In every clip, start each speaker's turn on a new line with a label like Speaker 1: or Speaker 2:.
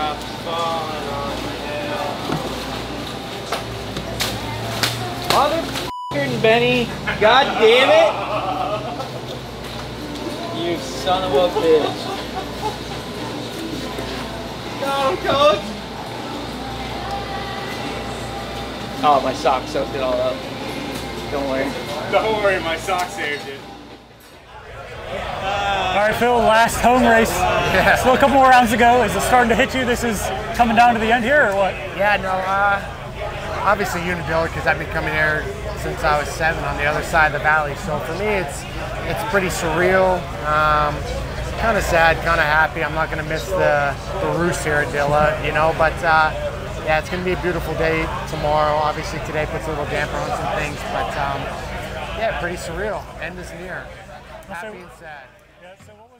Speaker 1: raindrops. Motherfucking Benny, god damn it! You son of a bitch. No, coach! Oh, my sock soaked it all up. Don't worry.
Speaker 2: Don't worry, my sock saved it.
Speaker 3: All right, Phil, last home race. Still a couple more rounds to go. Is it starting to hit you? This is coming down to the end here, or what?
Speaker 4: Yeah, no, uh, obviously Unadilla because I've been coming here since I was seven on the other side of the valley. So for me, it's it's pretty surreal. Um, kind of sad, kind of happy. I'm not going to miss the, the roost here at Dilla, you know, but uh, yeah, it's going to be a beautiful day tomorrow. Obviously, today puts a little damper on some things, but um, yeah, pretty surreal. End is near. Happy and sad.
Speaker 5: Yeah, so what was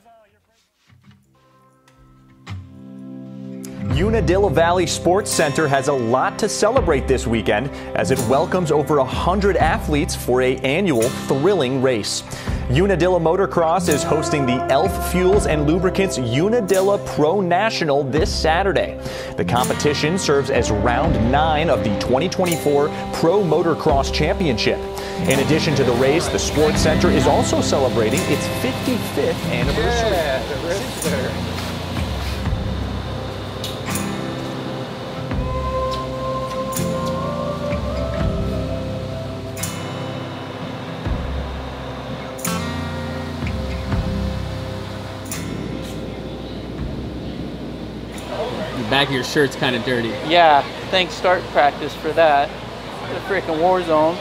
Speaker 5: Unadilla Valley Sports Center has a lot to celebrate this weekend as it welcomes over 100 athletes for a annual thrilling race. Unadilla Motocross is hosting the Elf Fuels and Lubricants Unadilla Pro National this Saturday. The competition serves as round nine of the 2024 Pro Motocross Championship. In addition to the race, the Sports Center is also celebrating its 55th anniversary.
Speaker 1: Yeah, the
Speaker 6: back of your shirt's kind of dirty.
Speaker 1: Yeah, thanks start practice for that. The freaking war zone.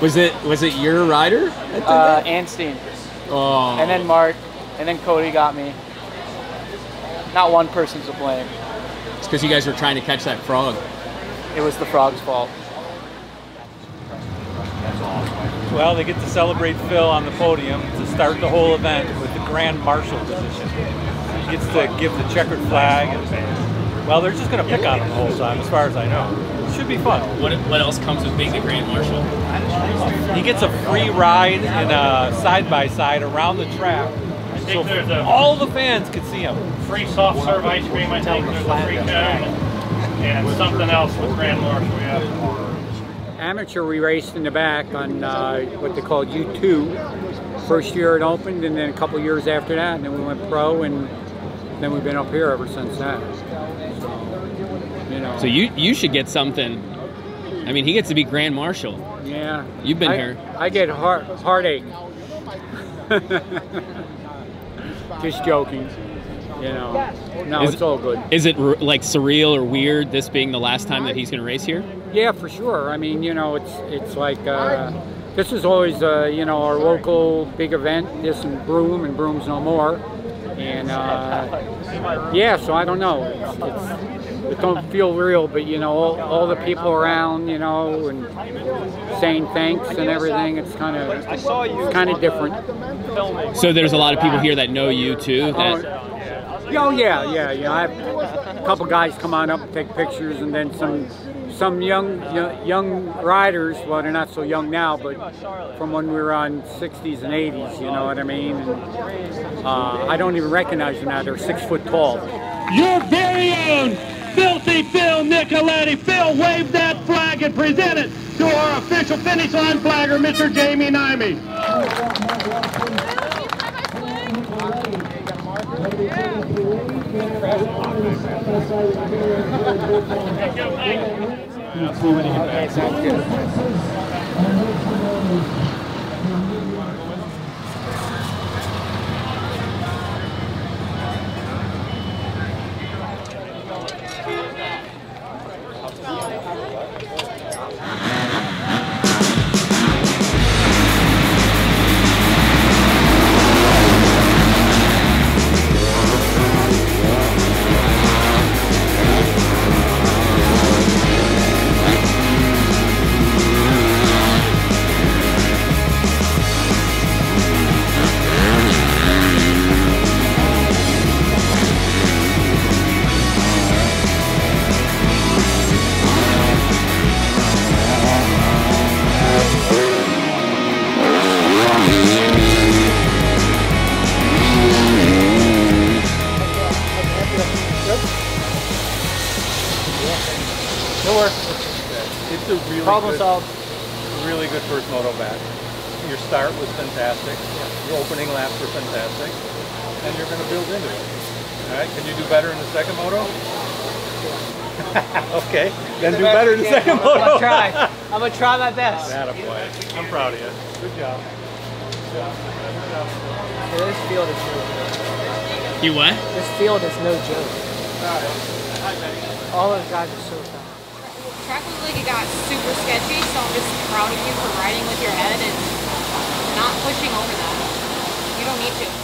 Speaker 6: Was it was it your rider? that did
Speaker 1: Uh. Anstein.
Speaker 6: oh.
Speaker 1: And then Mark. And then Cody got me. Not one person's to blame.
Speaker 6: it's because you guys were trying to catch that frog.
Speaker 1: It was the frog's fault.
Speaker 3: Well, they get to celebrate Phil on the podium to start the whole event with the Grand Marshal position. He gets to give the checkered flag. And, well, they're just going to pick on him the whole time, as far as I know. It should be fun.
Speaker 6: What what else comes with being the grand marshal?
Speaker 3: He gets a free ride in a side by side around the track. So
Speaker 2: a-
Speaker 3: all the fans can see him.
Speaker 2: Free soft serve ice cream, I think there's a free cone. And something else with Grand Marshal, yeah.
Speaker 7: amateur we raced in the back on uh, what they called U2. First year it opened, and then a couple years after that, and then we went pro, and then we've been up here ever since that. So, you know.
Speaker 6: So you you should get something. I mean, he gets to be grand marshal.
Speaker 7: yeah.
Speaker 6: You've been
Speaker 7: I,
Speaker 6: here.
Speaker 7: I get heart heartache. Just joking. You know. No,
Speaker 6: Is-
Speaker 7: it's all good.
Speaker 6: Is it like surreal or weird this being the last time that he's going to race here?
Speaker 7: Yeah, for sure. I mean, you know, it's it's like uh, this is always uh, you know our local big event. This and Broome and Broome's no more, and uh, yeah. So I don't know. It's, it's, it don't feel real, but you know, all, all the people around, you know, and saying thanks and everything. It's kind of it's kind of different.
Speaker 6: So there's a lot of people here that know you too. That,
Speaker 7: Oh yeah, yeah, yeah. I have a couple guys come on up and take pictures, and then some some young young, young riders. Well, they're not so young now, but from when we were on 60s and 80s. You know what I mean? And, uh, I don't even recognize them now. They're six foot tall.
Speaker 8: Your very own Filthy Phil Nicoletti. Phil, wave that flag and present it to our official finish line flagger, Mr. Jamie Nimey.
Speaker 1: Good Problem
Speaker 3: good,
Speaker 1: solved.
Speaker 3: really good first moto back. Your start was fantastic. Your opening laps were fantastic, and you're going to build into it. All right, can you do better in the second moto? okay, then do better in the second moto.
Speaker 1: I'm gonna try. I'm gonna try my best.
Speaker 3: Attaboy. I'm proud of you. Good job.
Speaker 1: This field is no joke.
Speaker 6: You what?
Speaker 1: This field is no joke. All those guys are so fast.
Speaker 9: Track looked like it got super sketchy, so I'm just proud of you for riding with your head and not pushing over that. You don't need to.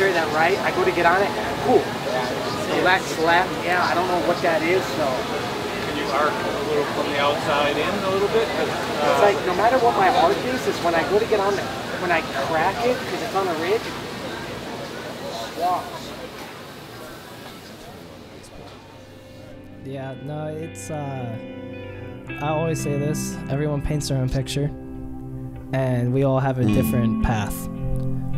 Speaker 4: Around the that right, I go to get on it, cool. So that slap, yeah, I don't know what that is, so.
Speaker 3: Can you arc a little from the outside in a little bit? 'Cause,
Speaker 4: It's
Speaker 3: uh,
Speaker 4: like, no matter what my arc is, is when I go to get on it, when I crack it, because it's on a ridge, swaps.
Speaker 10: Yeah, no, it's uh I always say this, everyone paints their own picture and we all have a different path.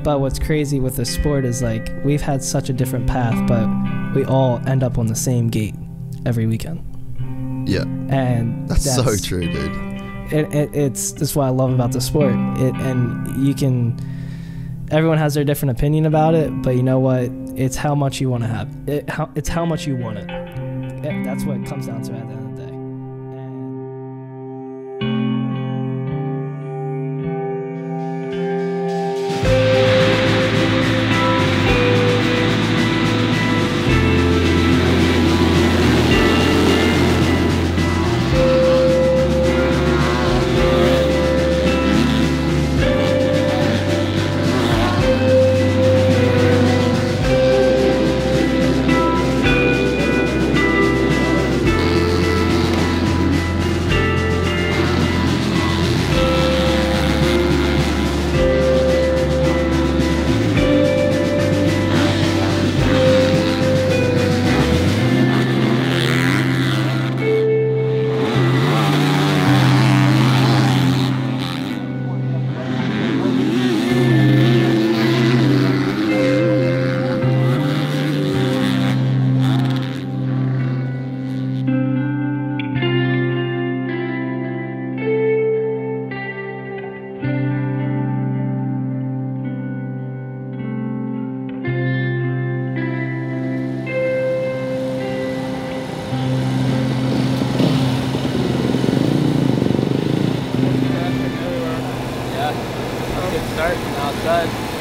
Speaker 10: But what's crazy with this sport is like we've had such a different path, but we all end up on the same gate every weekend.
Speaker 11: Yeah.
Speaker 10: And
Speaker 11: That's, so true, dude.
Speaker 10: It, it, it's that's what I love about the sport. It and you can everyone has their different opinion about it, but you know what? It's how much you want to have. It, how, it's how much you want it. it. That's what it comes down to at the end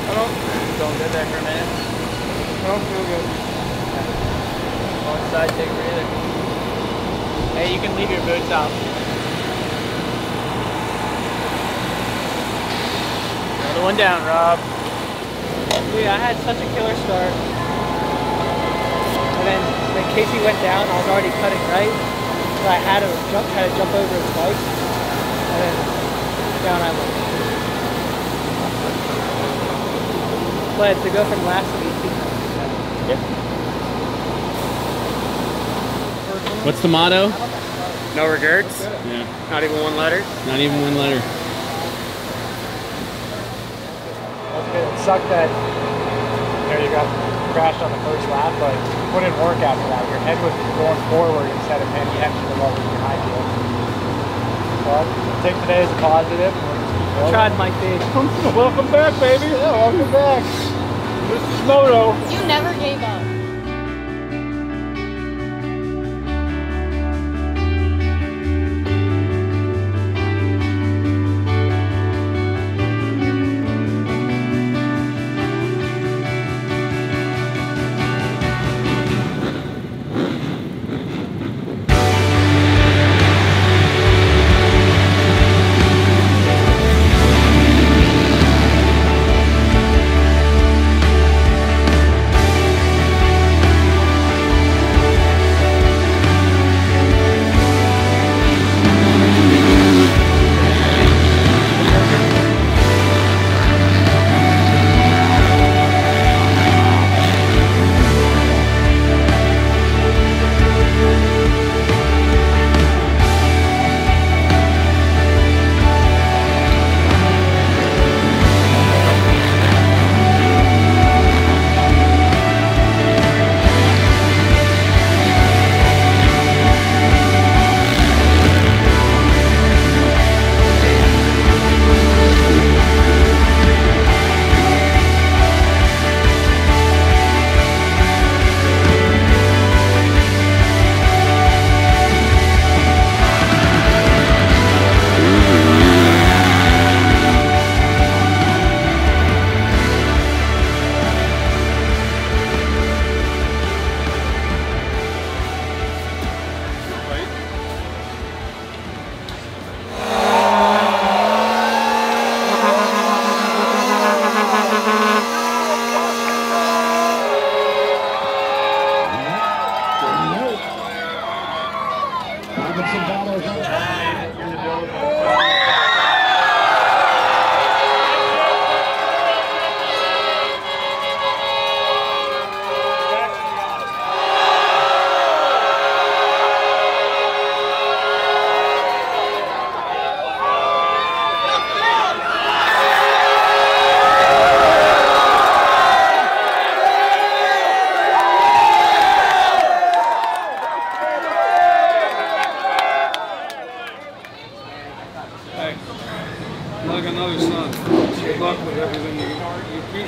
Speaker 1: I don't. Going good there for a minute. I don't feel good. Go inside, take a breather. Hey, you can leave your boots off. Another one down, Rob.
Speaker 12: Dude, I had such a killer start. And then when Casey went down, I was already cutting right. So I had to jump, had to jump over his bike. And then down I went. But to go from last to 18.
Speaker 6: What's the motto?
Speaker 13: No regrets.
Speaker 6: Yeah.
Speaker 13: Not even one letter.
Speaker 6: Not even one letter.
Speaker 4: It sucked that you know you got crashed on the first lap, but you put in work after that. Your head was going forward instead of heading heading to the level behind you.
Speaker 3: But take today as a positive. And we'll just keep rolling.
Speaker 12: Tried my big.
Speaker 3: welcome back, baby. Yeah, welcome back. This is Moto.
Speaker 9: You never gave up.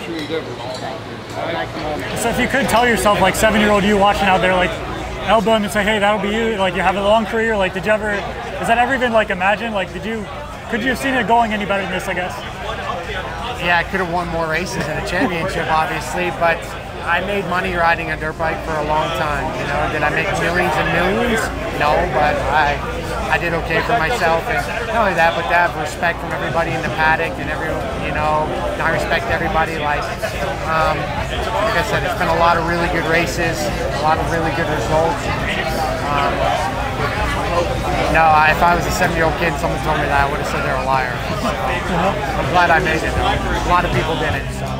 Speaker 14: Your future endeavors. All right?
Speaker 15: So if you could tell yourself, like seven-year-old you watching out there, like elbow him and say, "Hey, that'll be you." Like you have a long career. Like, did you ever? Is that ever even like imagined? Like, did you? Could you have seen it going any better than this? I guess.
Speaker 4: Yeah, I could have won more races in a championship, obviously, but I made money riding a dirt bike for a long time. You know, did I make millions and millions? No, but I I did okay for myself, and not only that, but to have respect from everybody in the paddock and everyone, you know, I respect everybody. Like, um, like I said, it's been a lot of really good races, a lot of really good results. Um, no, I, if I was a seven-year-old kid and someone told me that, I would have said they're a liar. So, I'm glad I made it. A lot of people didn't. So.